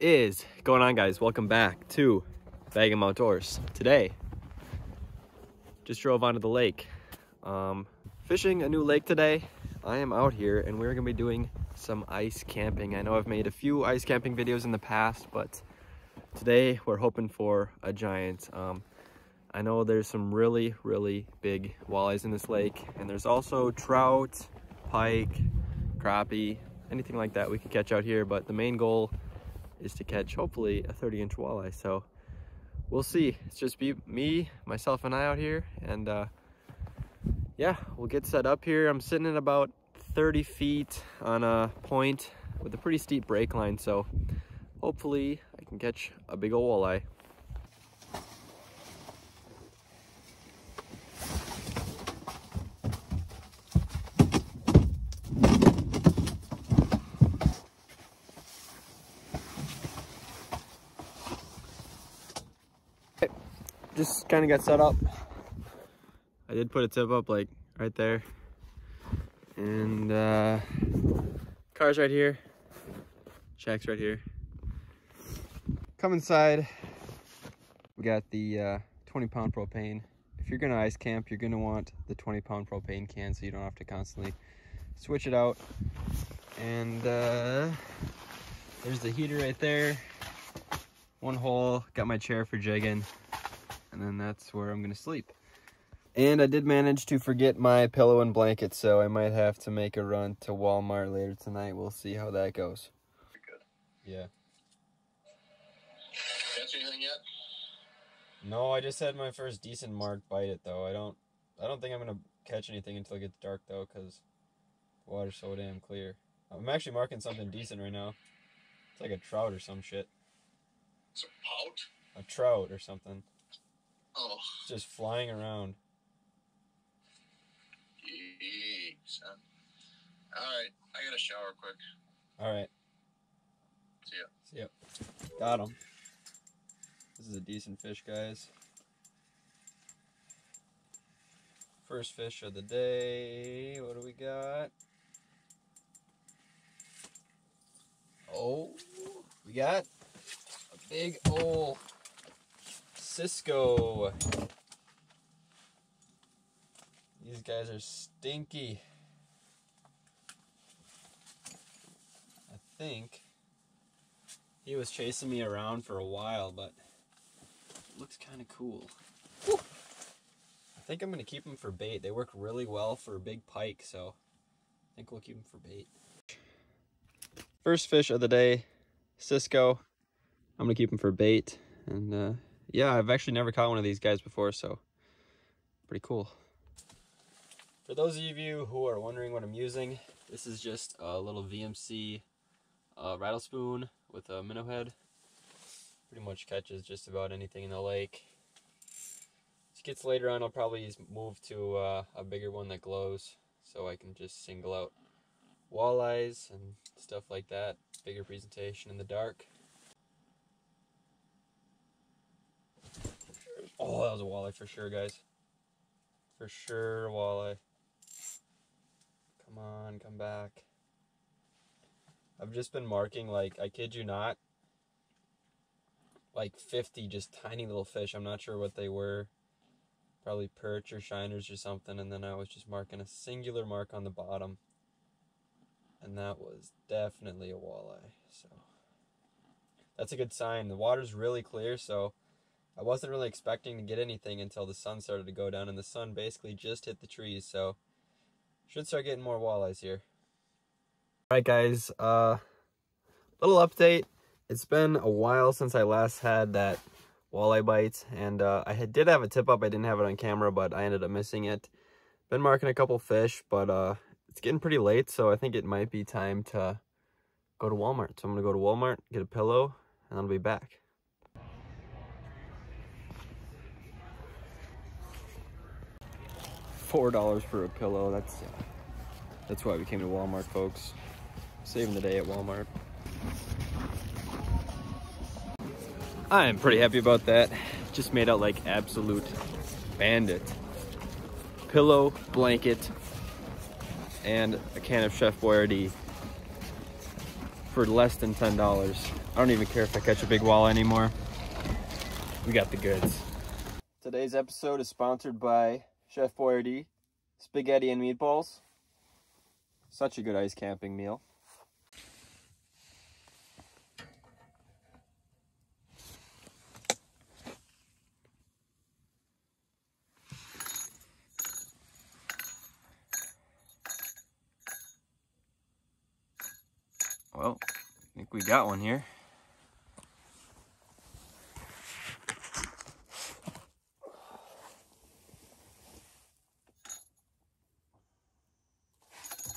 is going on guys? Welcome back to Bag 'em Outdoors. Today, just drove onto the lake. Um, fishing a new lake today. I am out here and we're gonna be doing some ice camping. I know I've made a few ice camping videos in the past, but today we're hoping for a giant. Um, I know there's some really, really big walleyes in this lake and there's also trout, pike, crappie, anything like that we can catch out here. But the main goal is to catch hopefully a 30 inch walleye. So we'll see. It's just be me, myself and I out here. And uh, yeah, we'll get set up here. I'm sitting at about 30 feet on a point with a pretty steep break line. So hopefully I can catch a big old walleye. Just kind of got set up. I did put a tip up like right there. And uh, car's right here. Shack's right here. Come inside. We got the uh, 20 pound propane. If you're gonna ice camp, you're gonna want the 20 pound propane can so you don't have to constantly switch it out. And uh, there's the heater right there. One hole, got my chair for jigging and then that's where I'm gonna sleep. And I did manage to forget my pillow and blanket, so I might have to make a run to Walmart later tonight. We'll see how that goes. Good. Yeah. Catch anything yet? No, I just had my first decent mark bite it though. I don't I don't think I'm gonna catch anything until it gets dark though, cause the water's so damn clear. I'm actually marking something decent right now. It's like a trout or some shit. It's a pout? A trout or something. Oh, just flying around. jeez, son. Alright, I gotta shower quick. Alright. See ya. See ya. Got him. This is a decent fish, guys. First fish of the day. What do we got? Oh, we got a big old Cisco. These guys are stinky. I think he was chasing me around for a while, but it looks kind of cool. Whew. I think I'm going to keep them for bait. They work really well for a big pike, so I think we'll keep them for bait. First fish of the day, Cisco. I'm going to keep them for bait. And uh, yeah, I've actually never caught one of these guys before, so pretty cool. For those of you who are wondering what I'm using, this is just a little VMC uh, rattle spoon with a minnow head. Pretty much catches just about anything in the lake. As it gets later on, I'll probably move to uh, a bigger one that glows so I can just single out walleyes and stuff like that. Bigger presentation in the dark. Oh, that was a walleye for sure, guys. For sure, walleye. Come on, come back. I've just been marking, like, I kid you not, like 50 just tiny little fish. I'm not sure what they were. Probably perch or shiners or something. And then I was just marking a singular mark on the bottom. And that was definitely a walleye. So that's a good sign. The water's really clear, so I wasn't really expecting to get anything until the sun started to go down. And the sun basically just hit the trees, so should start getting more walleyes here. Alright guys, uh, little update. It's been a while since I last had that walleye bite, and uh, I had, did have a tip up. I didn't have it on camera, but I ended up missing it. Been marking a couple fish, but uh, it's getting pretty late, so I think it might be time to go to Walmart. So I'm going to go to Walmart, get a pillow, and I'll be back. Four dollars for a pillow. That's uh, that's why we came to Walmart, folks. Saving the day at Walmart. I'm pretty happy about that. Just made out like absolute bandit. Pillow, blanket, and a can of Chef Boyardee for less than $10. I don't even care if I catch a big walleye anymore. We got the goods. Today's episode is sponsored by Chef Boyardee Spaghetti and Meatballs. Such a good ice camping meal. Well, I think we got one here.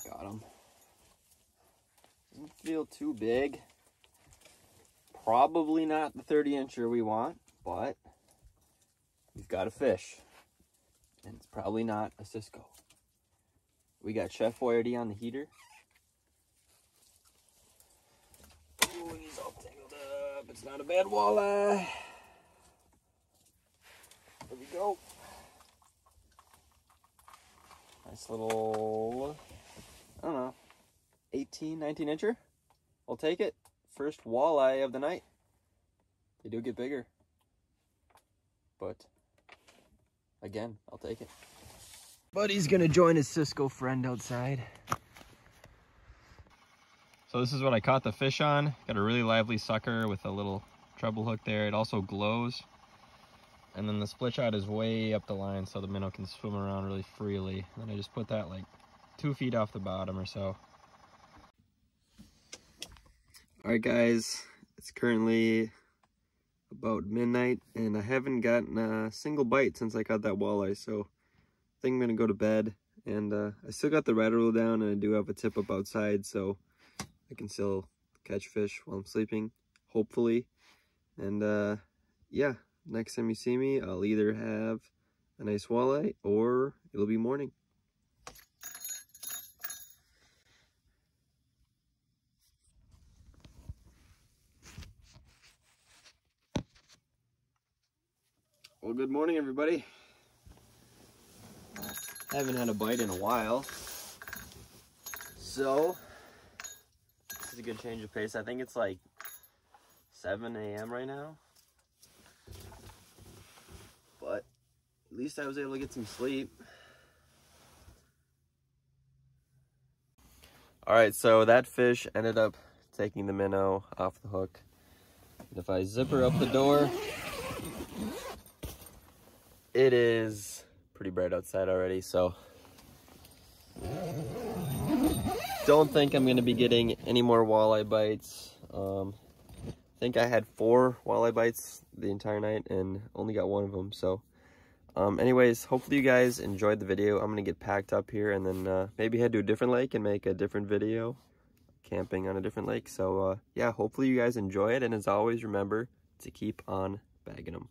Got him. Doesn't feel too big. Probably not the 30 incher we want, but we've got a fish. And it's probably not a Cisco. We got Chef Boyardee on the heater. Ooh, he's all tangled up. It's not a bad walleye. There we go. Nice little, I don't know, 18, 19 incher. I'll take it. First walleye of the night. They do get bigger. But, again, I'll take it. Buddy's gonna join his Cisco friend outside. So this is what I caught the fish on. Got a really lively sucker with a little treble hook there. It also glows. And then the split shot is way up the line so the minnow can swim around really freely. And then I just put that like two feet off the bottom or so. Alright guys, it's currently about midnight and I haven't gotten a single bite since I caught that walleye. So I think I'm going to go to bed. And uh, I still got the rod reel down and I do have a tip up outside. So I can still catch fish while I'm sleeping, hopefully. And uh, yeah, next time you see me, I'll either have a nice walleye or it'll be morning. Well, good morning, everybody. I haven't had a bite in a while. So, this is a good change of pace. I think it's like 7 a.m. right now. But at least I was able to get some sleep. Alright, so that fish ended up taking the minnow off the hook. And if I zipper up the door, it is pretty bright outside already, so don't think I'm going to be getting any more walleye bites. Um, I think I had four walleye bites the entire night and only got one of them. So um, anyways, hopefully you guys enjoyed the video. I'm going to get packed up here and then uh, maybe head to a different lake and make a different video camping on a different lake. So uh, yeah, hopefully you guys enjoy it. And as always, remember to keep on bagging them.